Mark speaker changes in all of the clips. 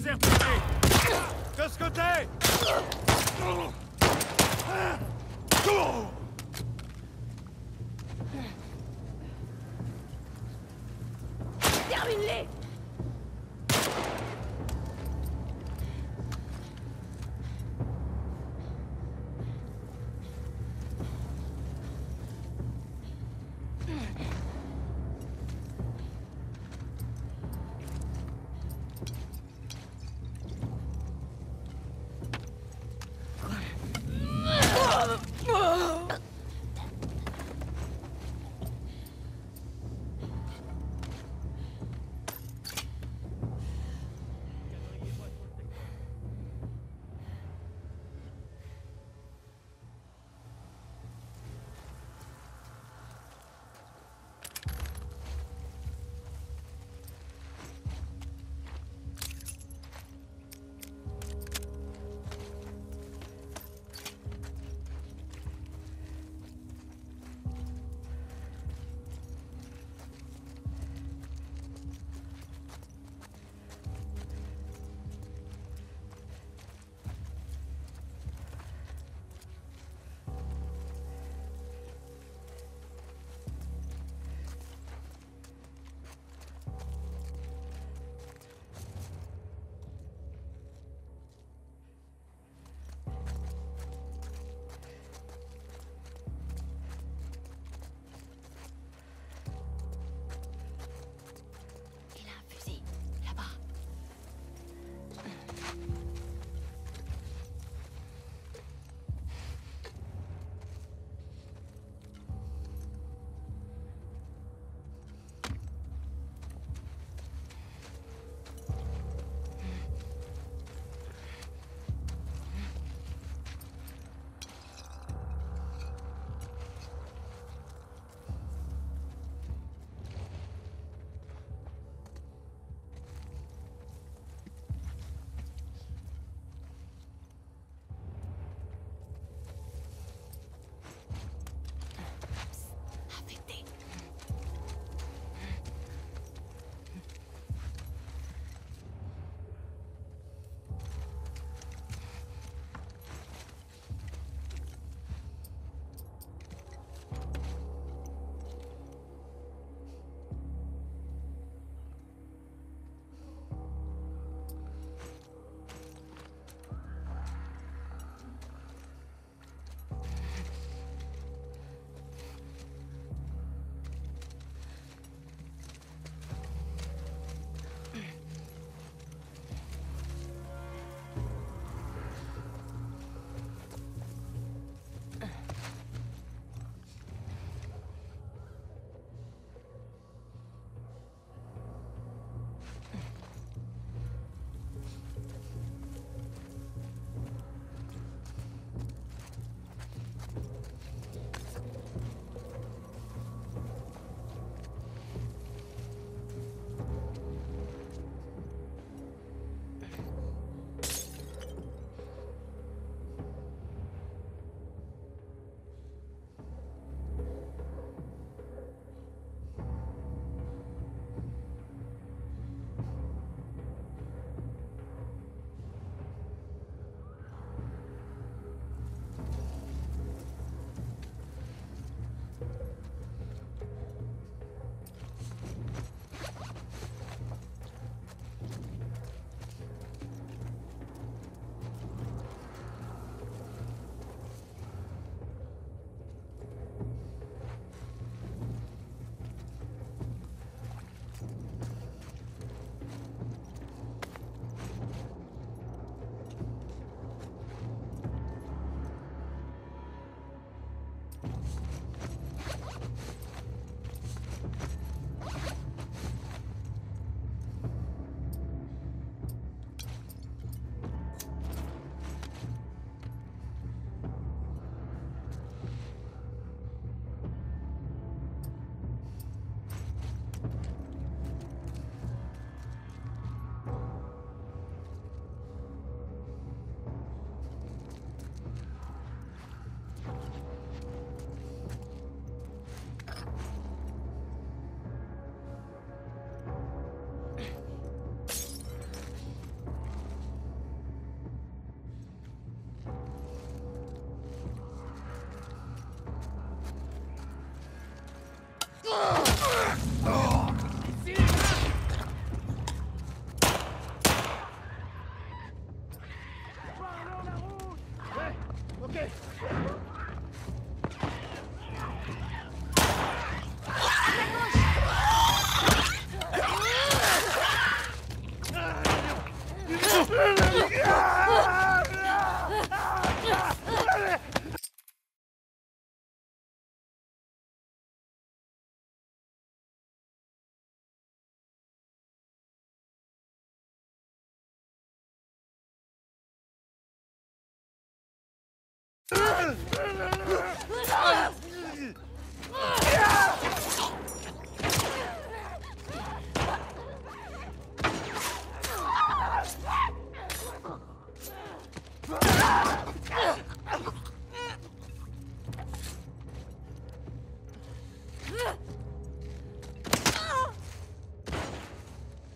Speaker 1: Déserté De ce côté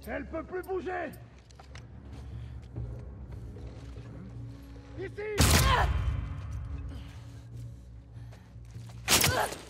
Speaker 2: Elle peut plus bouger. Ici
Speaker 3: Allez,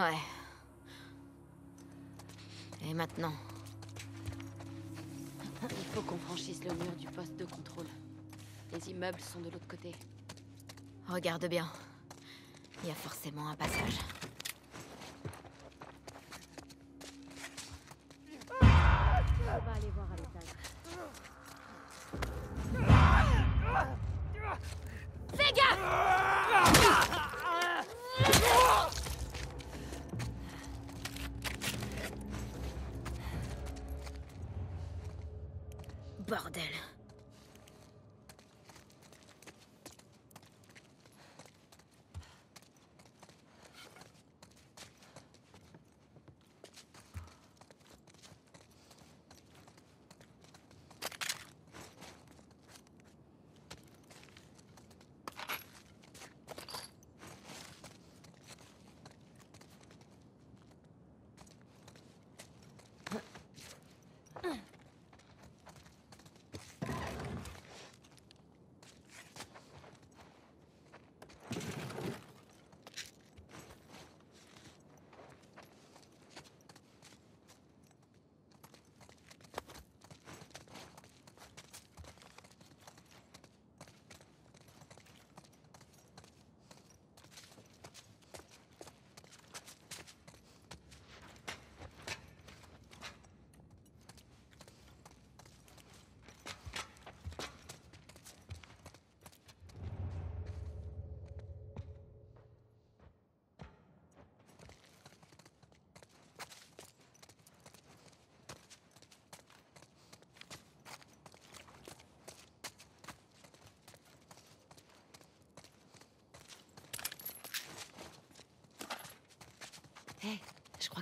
Speaker 2: Ouais. Et maintenant?
Speaker 3: Il faut qu'on franchisse le mur du poste de contrôle. Les immeubles sont de l'autre côté.
Speaker 2: Regarde bien. Il y a forcément un passage.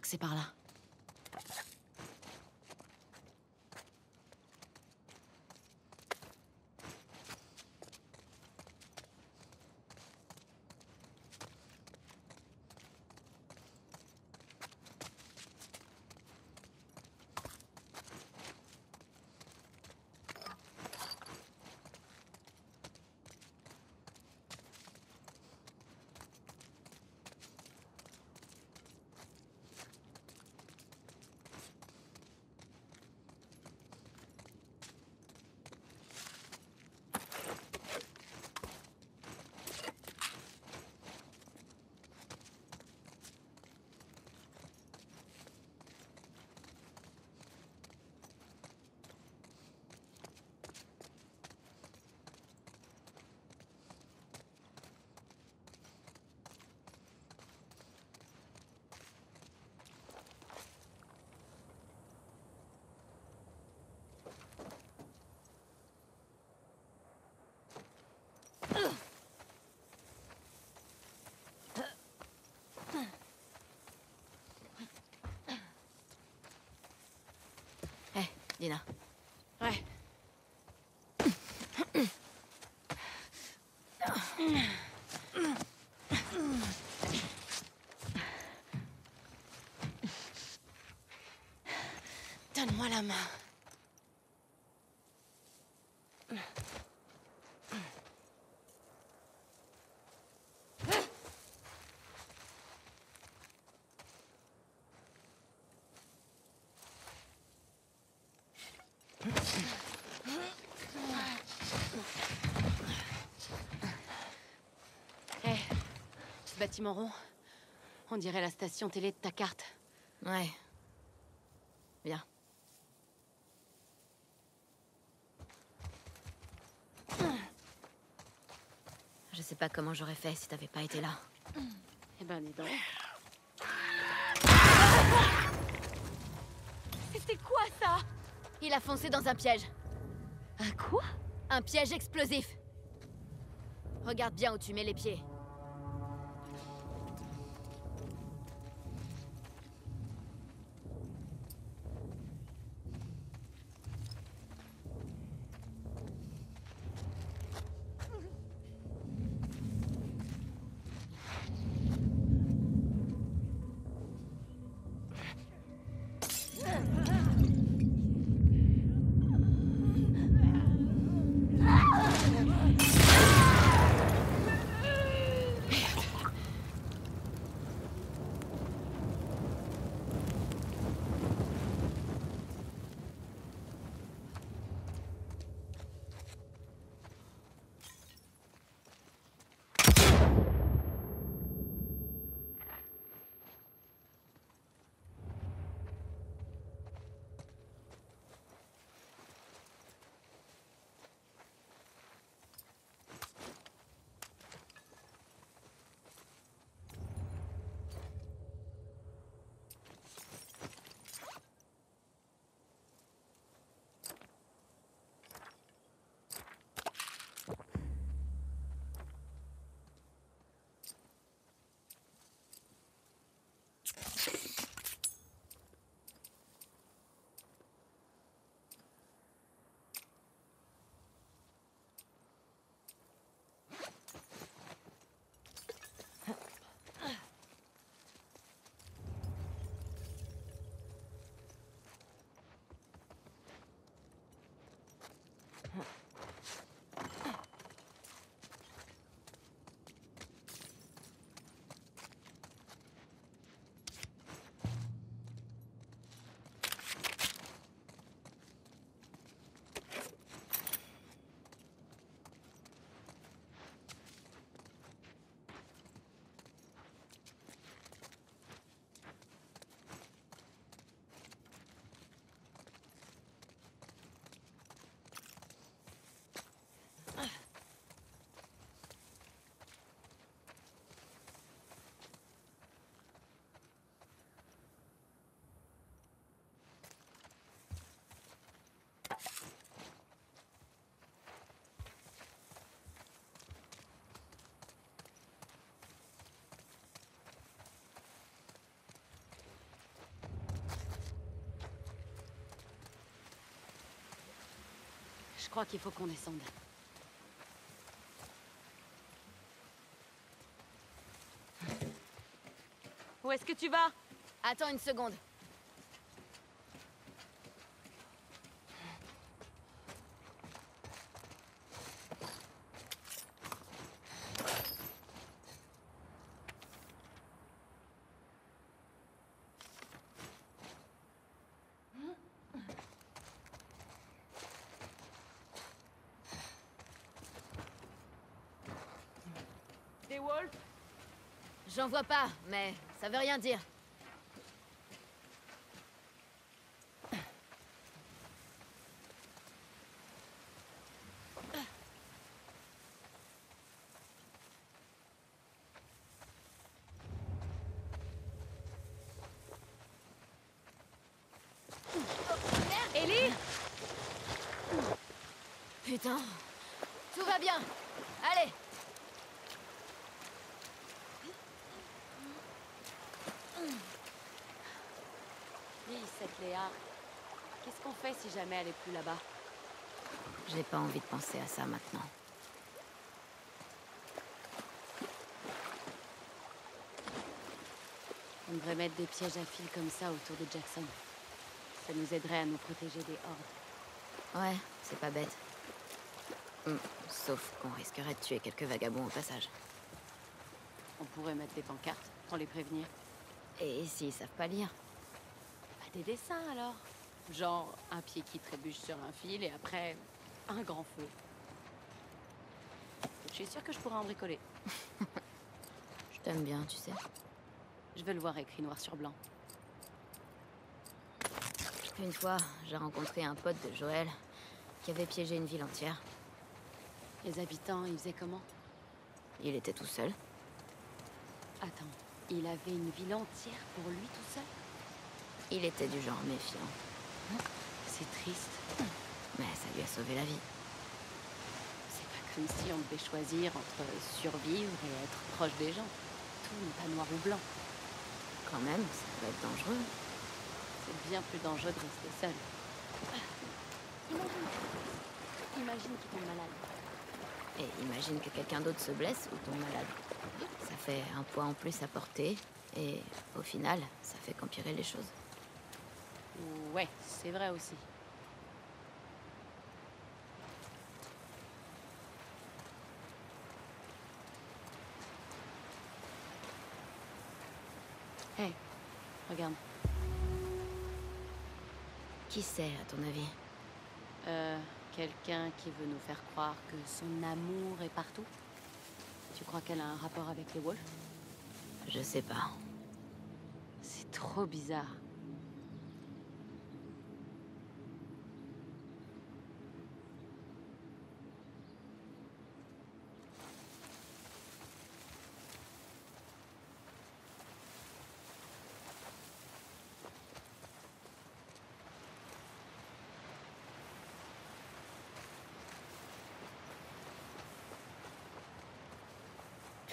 Speaker 3: C'est par là.
Speaker 2: Hé, Dina.
Speaker 3: Ouais. Donne-moi la main. Hé, ce bâtiment rond, on dirait la station télé de ta carte.
Speaker 2: Ouais. Bien. Je sais pas comment j'aurais fait si t'avais pas été là.
Speaker 3: Eh ben, dis donc. C'était quoi ça?
Speaker 2: Il a foncé dans un piège.
Speaker 3: Un quoi?
Speaker 2: Un piège explosif. Regarde bien où tu mets les pieds.
Speaker 3: Je crois qu'il faut qu'on descende. Où est-ce que tu vas?
Speaker 2: Attends une seconde.
Speaker 3: Des wolves
Speaker 2: J'en vois pas, mais ça veut rien dire.
Speaker 3: Ellie?
Speaker 2: Putain. Tout va bien.
Speaker 3: Fait si jamais elle est plus là-bas?
Speaker 2: J'ai pas envie de penser à ça maintenant.
Speaker 3: On devrait mettre des pièges à fil comme ça autour de Jackson. Ça nous aiderait à nous protéger des hordes.
Speaker 2: Ouais, c'est pas bête. Hmm, Sauf qu'on risquerait de tuer quelques vagabonds au passage.
Speaker 3: On pourrait mettre des pancartes pour les prévenir.
Speaker 2: Et s'ils savent pas lire?
Speaker 3: Bah, des dessins alors Genre un pied qui trébuche sur un fil et après un grand feu. Je suis sûre que je pourrais en bricoler.
Speaker 2: Je t'aime bien, tu sais.
Speaker 3: Je veux le voir écrit noir sur blanc.
Speaker 2: Une fois, j'ai rencontré un pote de Joël qui avait piégé une ville entière.
Speaker 3: Les habitants, ils faisaient comment?
Speaker 2: Il était tout seul.
Speaker 3: Attends, il avait une ville entière pour lui tout seul?
Speaker 2: Il était du genre méfiant.
Speaker 3: C'est triste.
Speaker 2: Mais ça lui a sauvé la vie.
Speaker 3: C'est pas comme si on devait choisir entre survivre et être proche des gens. Tout n'est pas noir ou blanc.
Speaker 2: Quand même, ça peut être dangereux.
Speaker 3: C'est bien plus dangereux de rester seul. Imagine. Imagine qu'il tombe malade.
Speaker 2: Et imagine que quelqu'un d'autre se blesse ou tombe malade. Ça fait un poids en plus à porter. Et au final, ça fait qu'empirer les choses.
Speaker 3: Ouais, c'est vrai aussi. Hé, regarde.
Speaker 2: Qui c'est, à ton avis?
Speaker 3: Euh, quelqu'un qui veut nous faire croire que son amour est partout Tu crois qu'elle a un rapport avec les wolves
Speaker 2: Je sais pas.
Speaker 3: C'est trop bizarre.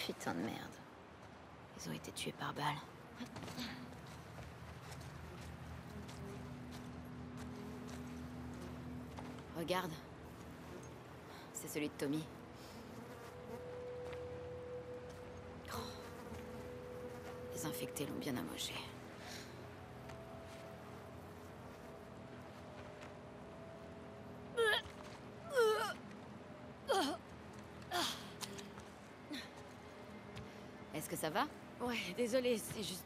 Speaker 2: Putain de merde. Ils ont été tués par balle. Regarde. C'est celui de Tommy. Oh. Les infectés l'ont bien amoché. Est-ce que ça va?
Speaker 3: Ouais, désolé, c'est juste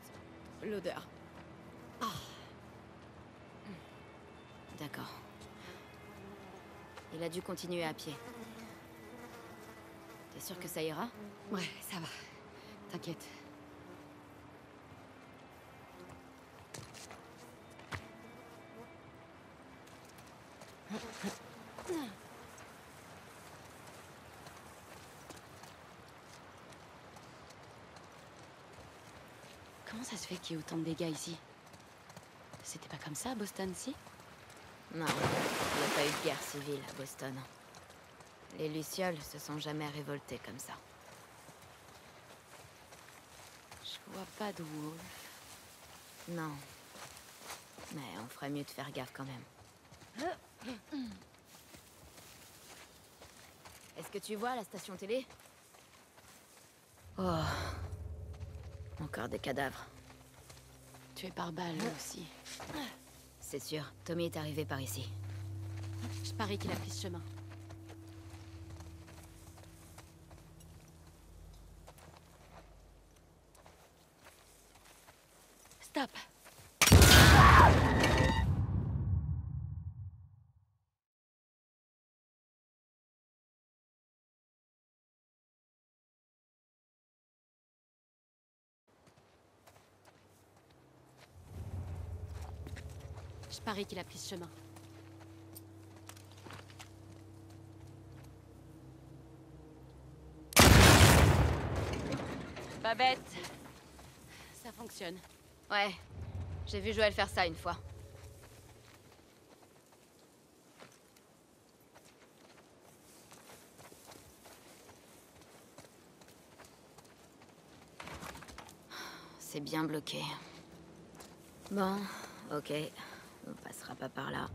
Speaker 3: l'odeur.
Speaker 2: D'accord. Il a dû continuer à pied. T'es sûr que ça ira?
Speaker 3: Ouais, ça va. T'inquiète. Comment ça se fait qu'il y ait autant de dégâts ici C'était pas comme ça à Boston, si
Speaker 2: Non, il n'y a pas eu de guerre civile à Boston. Les Lucioles se sont jamais révoltés comme ça.
Speaker 3: Je vois pas de wolf.
Speaker 2: Non. Mais on ferait mieux de faire gaffe quand même. Est-ce que tu vois la station télé? Oh. Encore des cadavres.
Speaker 3: Tué par balle, lui aussi.
Speaker 2: C'est sûr, Tommy est arrivé par ici.
Speaker 3: Je parie qu'il a pris ce chemin. Je parie qu'il a pris ce chemin. Pas bête. Ça fonctionne.
Speaker 2: Ouais. J'ai vu Joël faire ça une fois. C'est bien bloqué. Bon, ok. Pas par là.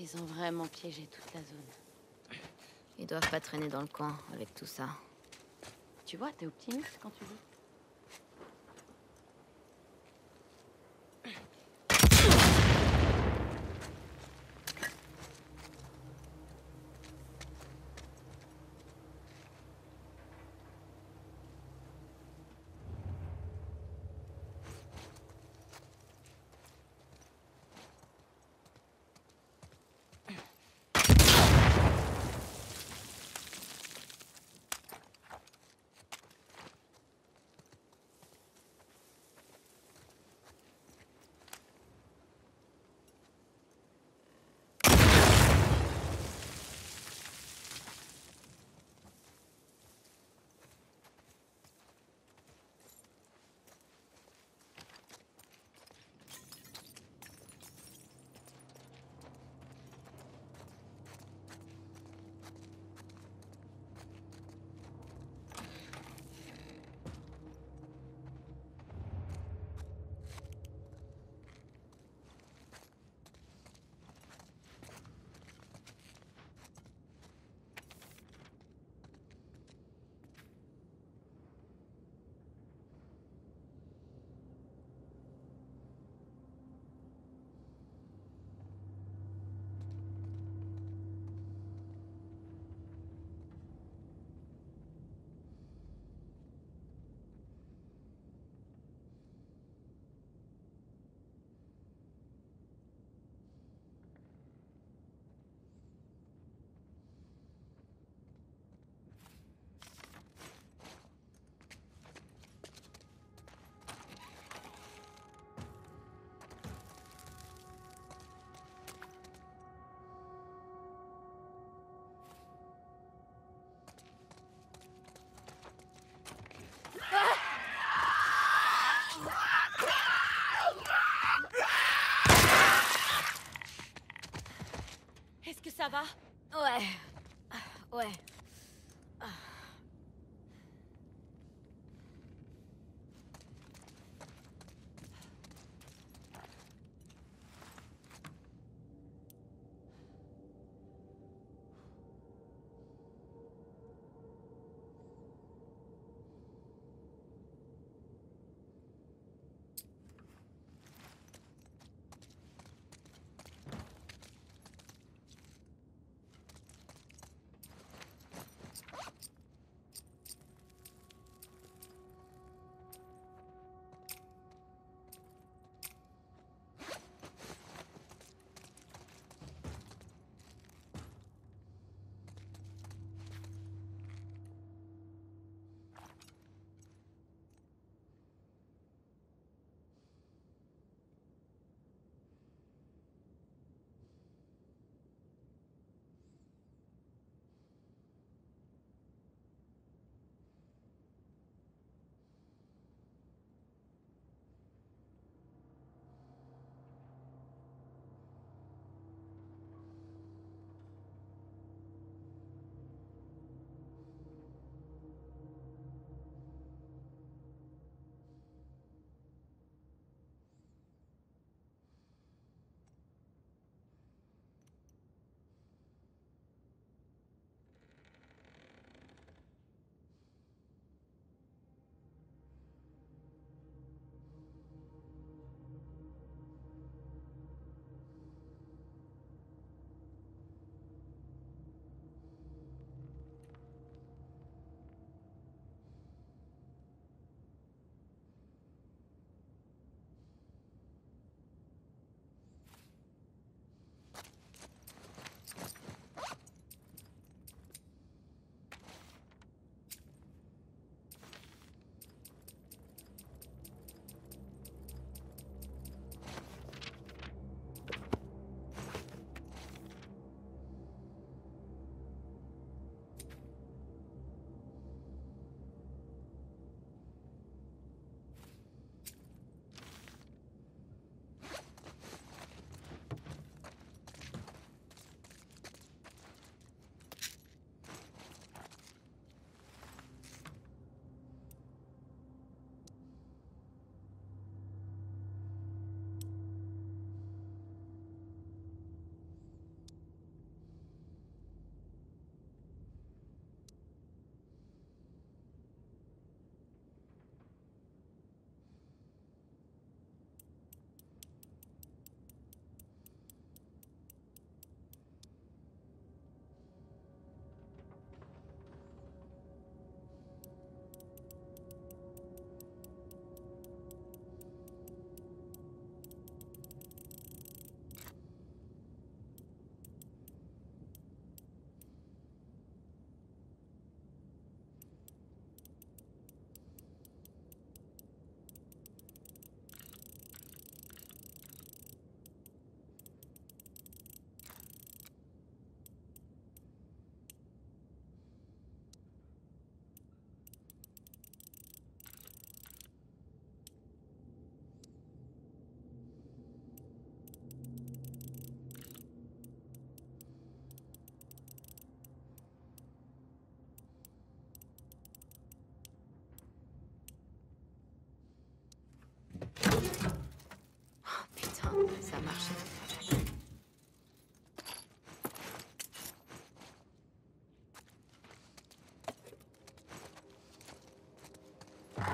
Speaker 3: Ils ont vraiment piégé toute la zone.
Speaker 2: Ils doivent pas traîner dans le coin avec tout ça.
Speaker 3: Tu vois, t'es optimiste quand tu dis. Ça va?
Speaker 2: Ouais. Ouais.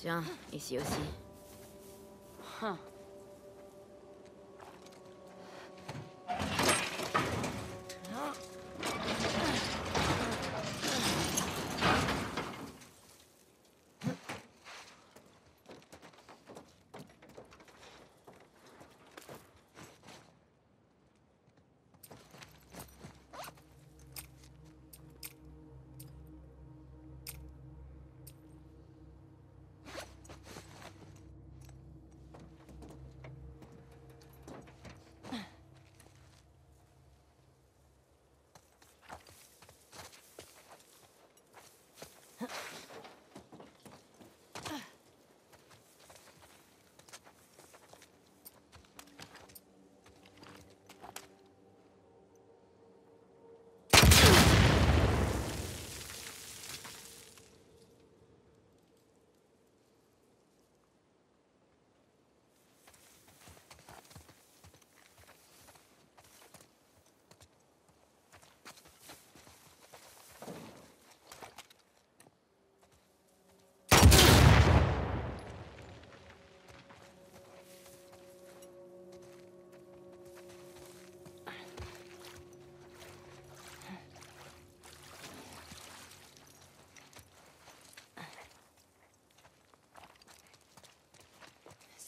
Speaker 2: Tiens, ici aussi.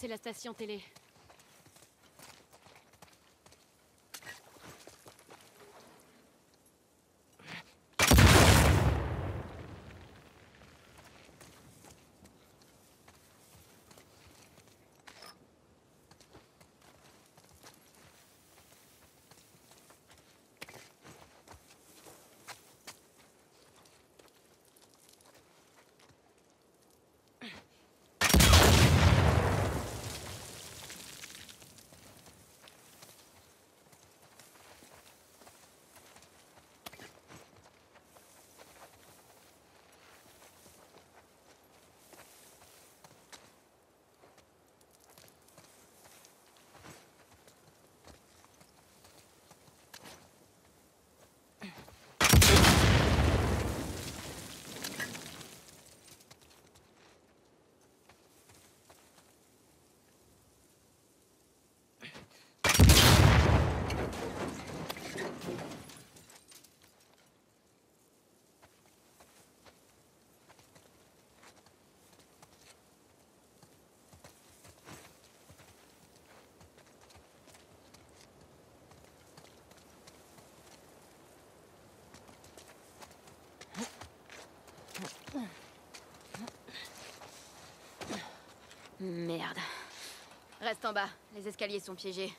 Speaker 3: C'est la station télé.
Speaker 2: Merde. Reste en bas, les escaliers sont piégés.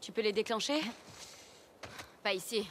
Speaker 3: Tu peux les déclencher?
Speaker 2: Pas ici.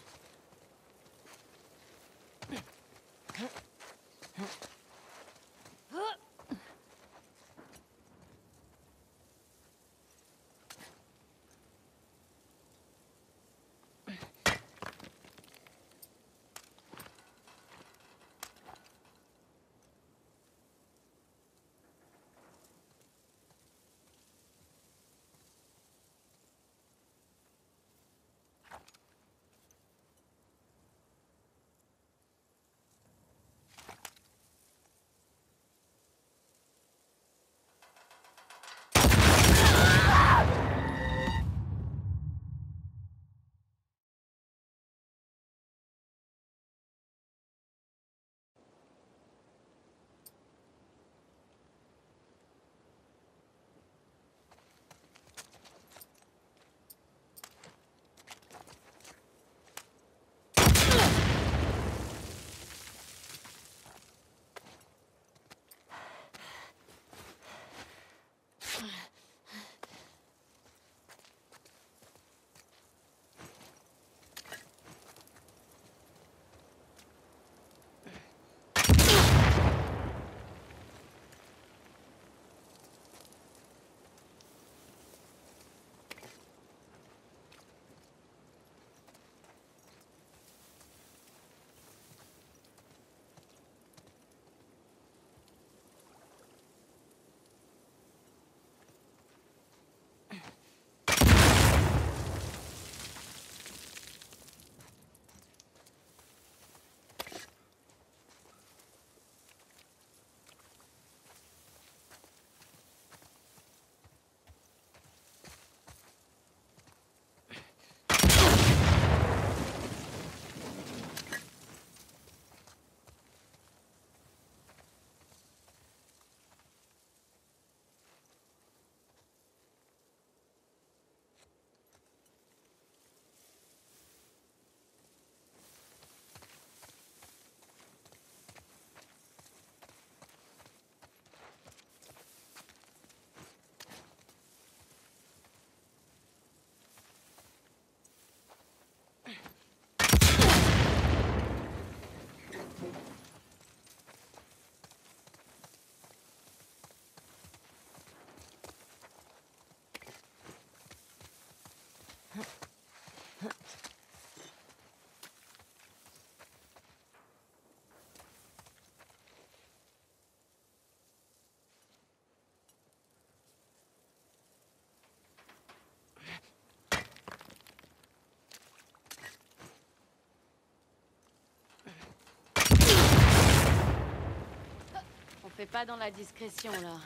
Speaker 3: Pas dans la discrétion, là.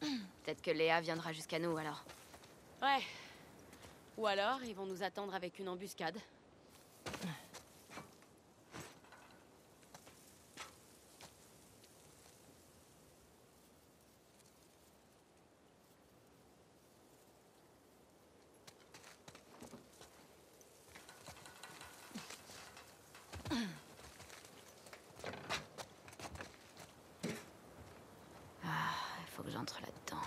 Speaker 2: Peut-être que Léa viendra jusqu'à nous alors.
Speaker 3: Ouais. Ou alors, ils vont nous attendre avec une embuscade.
Speaker 2: Il faut que j'entre là-dedans.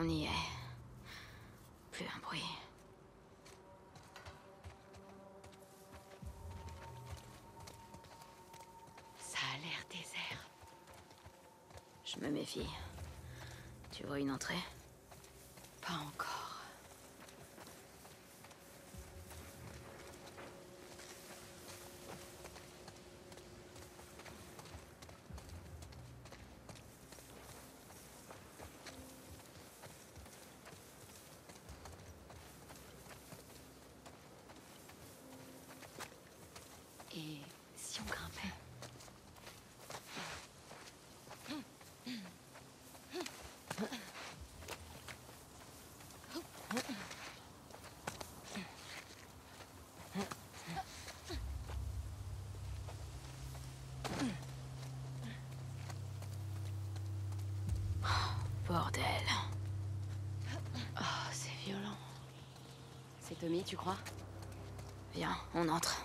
Speaker 2: On y est. Je me méfie. Tu vois une entrée?
Speaker 3: Pas encore. Et si on grimpait
Speaker 2: Bordel.
Speaker 3: Oh, c'est violent. C'est Tommy, tu crois?
Speaker 2: Viens, on entre.